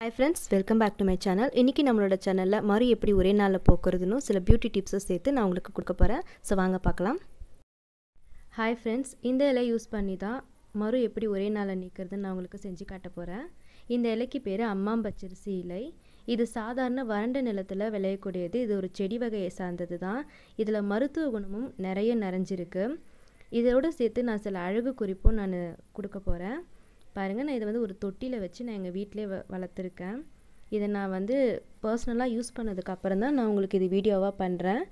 Hi friends welcome back to my channel இன்றைக்கி நம்மளோட சேனலில் மறு எப்படி ஒரே நாளில் போக்குறதுன்னு சில பியூட்டி டிப்ஸை சேர்த்து நான் உங்களுக்கு கொடுக்க போகிறேன் ஸோ வாங்க பார்க்கலாம். ஹாய் ஃப்ரெண்ட்ஸ் இந்த இலை யூஸ் பண்ணி தான் மறு எப்படி ஒரே நாளில் நிற்கிறதுன்னு நான் உங்களுக்கு செஞ்சு காட்ட போகிறேன் இந்த இலைக்கு பேர் அம்மாம்பச்சரிசி இலை. இது சாதாரண வறண்ட நிலத்தில் விளையக்கூடியது. இது ஒரு செடி வகையை சார்ந்தது தான். இதில் மருத்துவ குணமும் நிறைய நிறைஞ்சிருக்கு. இதோடு சேர்த்து நான் சில அழகு குறிப்பும் நான் கொடுக்க போகிறேன் பாருங்கள் நான் இதை வந்து ஒரு தொட்டியில் வச்சு நான் எங்கள் வீட்டிலே வ வளர்த்துருக்கேன். இதை நான் வந்து பர்சனலாக யூஸ் பண்ணதுக்கப்புறம் தான் நான் உங்களுக்கு இது வீடியோவாக பண்ணுறேன்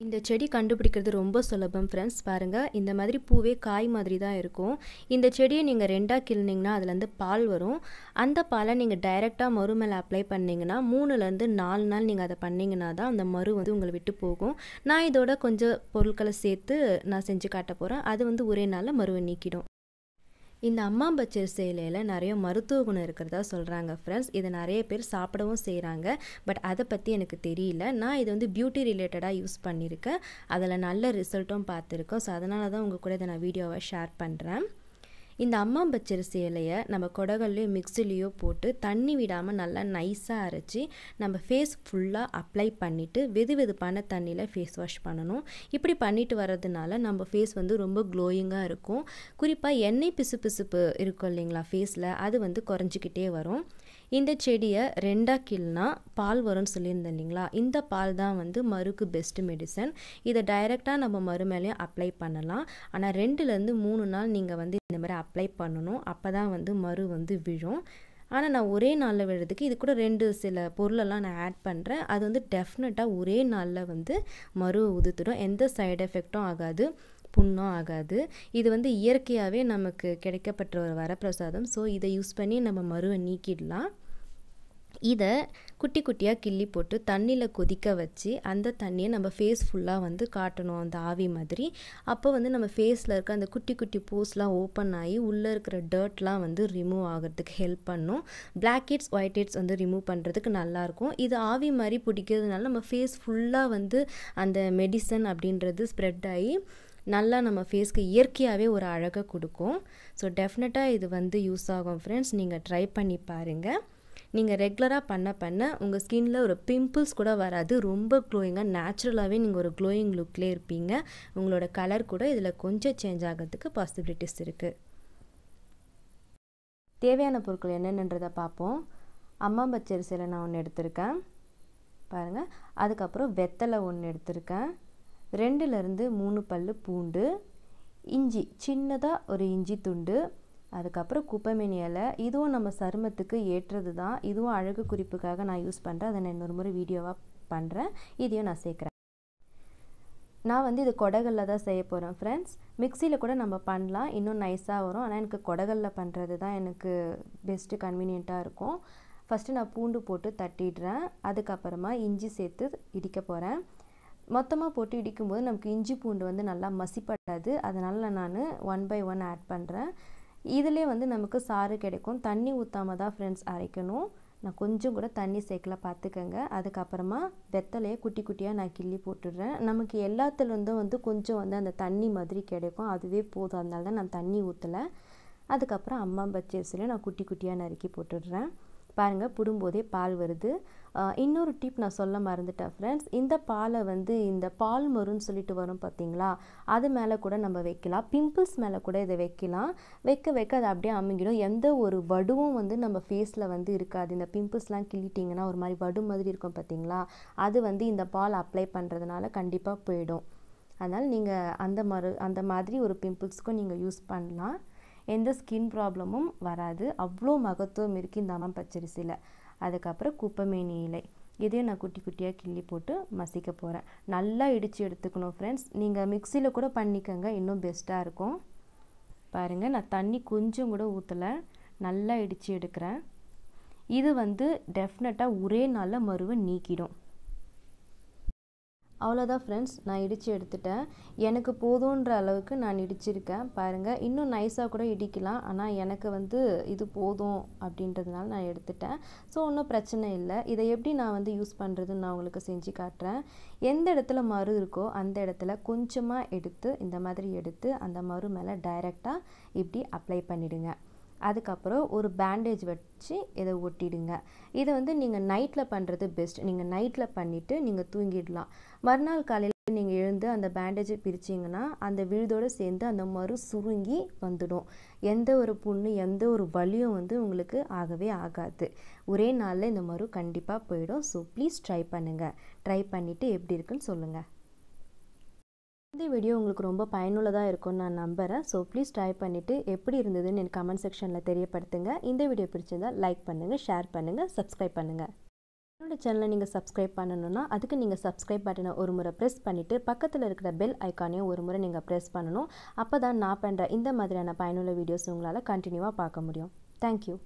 இந்த செடி கண்டுபிடிக்கிறது ரொம்ப சுலபம் ஃப்ரெண்ட்ஸ் பாருங்கள் இந்த மாதிரி பூவே காய் மாதிரி தான் இருக்கும். இந்த செடியை நீங்கள் ரெண்டாக கிள்னிங்கன்னா அதுலேருந்து பால் வரும். அந்த பாலை நீங்கள் டைரெக்டாக மறு மேலே அப்ளை பண்ணிங்கன்னா மூணுலேருந்து நாலு நாள் நீங்கள் அதை பண்ணிங்கன்னா தான் அந்த மறு வந்து உங்களை விட்டு போகும். நான் இதோட கொஞ்சம் பொருட்களை சேர்த்து நான் செஞ்சு காட்ட போகிறேன் அது வந்து ஒரே நாளில் மருவை நீக்கிடும். இந்த அம்மாம்பச்சரிசி சேலையில் நிறைய மருத்துவ குணம் இருக்கிறதா சொல்கிறாங்க ஃப்ரெண்ட்ஸ் இதை நிறைய பேர் சாப்பிடவும் செய்கிறாங்க பட் அதை பற்றி எனக்கு தெரியல. நான் இது வந்து பியூட்டி ரிலேட்டடாக யூஸ் பண்ணியிருக்கேன். அதில் நல்ல ரிசல்ட்டும் பார்த்துருக்கோம். ஸோ அதனால தான் உங்கள் கூட இதை நான் வீடியோவை ஷேர் பண்ணுறேன் இந்த அம்மாம்பச்சரிசி இலையை நம்ம குடகல்லையோ மிக்சிலையோ போட்டு தண்ணி விடாமல் நல்லா நைஸாக அரைச்சி நம்ம ஃபேஸ் ஃபுல்லாக அப்ளை பண்ணிவிட்டு வெது வெதுப்பான தண்ணியில் ஃபேஸ் வாஷ் பண்ணணும். இப்படி பண்ணிட்டு வர்றதுனால நம்ம ஃபேஸ் வந்து ரொம்ப க்ளோயிங்காக இருக்கும். குறிப்பாக எண்ணெய் பிசு பிசுப்பு இருக்கும் இல்லைங்களா ஃபேஸில் அது வந்து குறைஞ்சிக்கிட்டே வரும். இந்த செடியை ரெண்டாக கிள்னா பால் வரும்னு சொல்லியிருந்தேன் இல்லைங்களா? இந்த பால் தான் வந்து மருக்கு பெஸ்ட் மெடிசன் இதை டைரெக்டாக நம்ம மறு மேலேயும் அப்ளை பண்ணலாம். ஆனால் ரெண்டுலேருந்து மூணு நாள் நீங்கள் வந்து இந்த மாதிரி அப்ளை பண்ணணும். அப்போ தான் வந்து மறு வந்து விழும். ஆனால் நான் ஒரே நாளில் விழுறதுக்கு இது கூட ரெண்டு சில பொருளெல்லாம் நான் ஆட் பண்ணுறேன் அது வந்து டெஃபினட்டாக ஒரே நாளில் வந்து மறு உதுத்துடும் எந்த சைடு எஃபெக்டும் ஆகாது. புண்ணும் ஆகாது. இது வந்து இயற்கையாகவே நமக்கு கிடைக்கப்பட்ட ஒரு வரப்பிரசாதம். ஸோ இதை யூஸ் பண்ணி நம்ம மருவை நீக்கிடலாம். இதை குட்டி குட்டியாக கிள்ளி போட்டு தண்ணியில் கொதிக்க வச்சு அந்த தண்ணியை நம்ம ஃபேஸ் ஃபுல்லாக வந்து காட்டணும் அந்த ஆவி மாதிரி. அப்போ வந்து நம்ம ஃபேஸில் இருக்க அந்த குட்டி குட்டி பூஸ்லாம் ஓப்பன் ஆகி உள்ளே இருக்கிற டர்ட்லாம் வந்து ரிமூவ் ஆகிறதுக்கு ஹெல்ப் பண்ணும். பிளாக் ஹெட்ஸ் ஒயிட் ஹெட்ஸ் வந்து ரிமூவ் பண்ணுறதுக்கு நல்லாயிருக்கும் இது ஆவி மாதிரி பிடிக்கிறதுனால நம்ம ஃபேஸ் ஃபுல்லாக வந்து அந்த மெடிசன் அப்படின்றது ஸ்ப்ரெட் ஆகி நல்லா நம்ம ஃபேஸ்க்கு இயற்கையாகவே ஒரு அழகை கொடுக்கும். ஸோ டெஃபினட்டாக இது வந்து யூஸ் ஆகும் ஃப்ரெண்ட்ஸ் நீங்கள் ட்ரை பண்ணி பாருங்கள் நீங்கள் ரெகுலராக பண்ண பண்ண உங்கள் ஸ்கின்னில் ஒரு பிம்பிள்ஸ் கூட வராது. ரொம்ப க்ளோயிங்காக நேச்சுரலாகவே நீங்கள் ஒரு க்ளோயிங் லுக்லேயே இருப்பீங்க. உங்களோட கலர் கூட இதில் கொஞ்சம் சேஞ்ச் ஆகிறதுக்கு பாசிபிலிட்டிஸ் இருக்குது தேவையான பொருட்கள் என்னென்னன்றதை பார்ப்போம். அம்மா பச்சரிசியில் நான் ஒன்று எடுத்திருக்கேன். பாருங்கள் அதுக்கப்புறம் வெத்தலை ஒன்று எடுத்திருக்கேன். ரெண்டுலேருந்து மூணு பல் பூண்டு இஞ்சி சின்னதாக ஒரு இஞ்சி துண்டு அதுக்கப்புறம் குப்பைமேனி இலை. இதுவும் நம்ம சருமத்துக்கு ஏற்றது தான் இதுவும் அழகு குறிப்புக்காக நான் யூஸ் பண்ணுறேன் அதை நான் இன்னொரு முறை வீடியோவாக பண்ணுறேன் இதையும் நான் சேர்க்குறேன். நான் வந்து இது கொடகல்ல தான் செய்ய போகிறேன் ஃப்ரெண்ட்ஸ் மிக்சியில் கூட நம்ம பண்ணலாம். இன்னும் நைஸாக வரும். ஆனால் எனக்கு கொடகல்ல பண்ணுறது தான் எனக்கு பெஸ்ட்டு கன்வீனியண்ட்டாக இருக்கும். ஃபஸ்ட்டு நான் பூண்டு போட்டு தட்டிடுறேன். அதுக்கப்புறமா இஞ்சி சேர்த்து இடிக்க போகிறேன் மொத்தமாக போட்டு இடிக்கும்போது நமக்கு இஞ்சி பூண்டு வந்து நல்லா மசிப்படாது. அதனால் நான் ஒன் பை ஒன் ஆட் பண்ணுறேன் இதிலே வந்து நமக்கு சாறு கிடைக்கும். தண்ணி ஊற்றாம தான் ஃப்ரெண்ட்ஸ் அரைக்கணும். நான் கொஞ்சம் கூட தண்ணி சேர்க்கல பார்த்துக்கங்க. அதுக்கப்புறமா வெத்தலையை குட்டி குட்டியாக நான் கிள்ளி போட்டுடுறேன். நமக்கு எல்லாத்துலேருந்தும் வந்து கொஞ்சம் வந்து அந்த தண்ணி மாதிரி கிடைக்கும். அதுவே போதும். அதனால தான் நான் தண்ணி ஊற்றலை அதுக்கப்புறம் அம்மா பச்சரிசிலையும் நான் குட்டி குட்டியாக நறுக்கி போட்டுடுறேன். பாருங்கள் புடும்போதே பால் வருது. இன்னொரு டிப் நான் சொல்ல மறந்துட்டேன் ஃப்ரெண்ட்ஸ் இந்த பாலை வந்து இந்த பால் மருன்னு சொல்லிட்டு வரும் பார்த்தீங்களா அது மேலே கூட நம்ம வைக்கலாம். பிம்பிள்ஸ் மேலே கூட இதை வைக்கலாம். வைக்க வைக்க அது அப்படியே அமுங்கிடும். எந்த ஒரு வடுவும் வந்து நம்ம ஃபேஸில் வந்து இருக்காது. இந்த பிம்பிள்ஸ்லாம் கிள்ளிட்டிங்கன்னா ஒரு மாதிரி வடு மாதிரி இருக்கும் பார்த்தீங்களா அது வந்து இந்த பால் அப்ளை பண்ணுறதுனால கண்டிப்பாக போயிடும். அதனால் நீங்கள் அந்த மரு அந்த மாதிரி ஒரு பிம்பிள்ஸ்க்கும் நீங்கள் யூஸ் பண்ணலாம். எந்த ஸ்கின் ப்ராப்ளமும் வராது. அவ்வளோ மகத்துவம் இருக்குது இந்த அம்மா பச்சரிசியில். அதுக்கப்புறம் குப்பைமேனி இலை. இதையும் நான் குட்டி குட்டியாக கிள்ளி போட்டு மசிக்க போகிறேன் நல்லா இடித்து எடுத்துக்கணும் ஃப்ரெண்ட்ஸ் நீங்கள் மிக்சியில் கூட பண்ணிக்கோங்க. இன்னும் பெஸ்ட்டாக இருக்கும். பாருங்கள் நான் தண்ணி கொஞ்சம் கூட ஊற்றலை நல்லா இடித்து எடுக்கிறேன். இது வந்து டெஃபினட்டாக ஒரே நாளில் மருவை நீக்கிடும். அவ்வளோதான் ஃப்ரெண்ட்ஸ் நான் இடித்து எடுத்துட்டேன். எனக்கு போதுன்ற அளவுக்கு நான் இடிச்சிருக்கேன். பாருங்கள் இன்னும் நைஸாக கூட இடிக்கலாம். ஆனால் எனக்கு வந்து இது போதும் அப்படின்றதுனால நான் எடுத்துட்டேன். ஸோ ஒன்றும் பிரச்சனை இல்லை. இதை எப்படி நான் வந்து யூஸ் பண்ணுறதுன்னு நான் உங்களுக்கு செஞ்சு காட்டுறேன். எந்த இடத்துல மறு இருக்கோ அந்த இடத்துல கொஞ்சமாக எடுத்து இந்த மாதிரி எடுத்து அந்த மறு மேலே டைரெக்டாக இப்படி அப்ளை பண்ணிவிடுங்க அதுக்கப்புறம் ஒரு பேண்டேஜ் வச்சு இதை ஒட்டிடுங்க. இதை வந்து நீங்கள் நைட்டில் பண்ணுறது பெஸ்ட் நீங்கள் நைட்டில் பண்ணிவிட்டு நீங்கள் தூங்கிடலாம். மறுநாள் காலையில் நீங்கள் எழுந்து அந்த பேண்டேஜை பிரிச்சிங்கன்னா அந்த விழுதோடு சேர்ந்து அந்த மறு சுருங்கி வந்துடும். எந்த ஒரு புண்ணு எந்த ஒரு வலியும் வந்து உங்களுக்கு ஆகவே ஆகாது. ஒரே நாளில் இந்த மறு கண்டிப்பாக போயிடும். ஸோ ப்ளீஸ் ட்ரை பண்ணுங்கள் ட்ரை பண்ணிவிட்டு எப்படி இருக்குன்னு சொல்லுங்கள் இந்த வீடியோ உங்களுக்கு ரொம்ப பயனுள்ளதாக இருக்கும்னு நான் நம்புகிறேன் ஸோ ப்ளீஸ் ட்ரை பண்ணிவிட்டு எப்படி இருந்ததுன்னு எனக்கு கமெண்ட் செக்ஷனில் தெரியப்படுத்துங்க. இந்த வீடியோ பிடிச்சிருந்தால் லைக் பண்ணுங்கள் ஷேர் பண்ணுங்கள் சப்ஸ்கிரைப் பண்ணுங்கள் என்னோடய சேனலை நீங்கள் சப்ஸ்கிரைப் பண்ணணும்னா அதுக்கு நீங்கள் சப்ஸ்கிரைப் பட்டனை ஒரு முறை ப்ரெஸ் பண்ணிவிட்டு பக்கத்தில் இருக்கிற பெல் ஐக்கானையும் ஒரு முறை நீங்கள் ப்ரெஸ் பண்ணணும். அப்போ தான் நான் பண்ணுற இந்த மாதிரியான பயனுள்ள வீடியோஸ் உங்களால் கண்டினியூவாக பார்க்க முடியும். தேங்க்யூ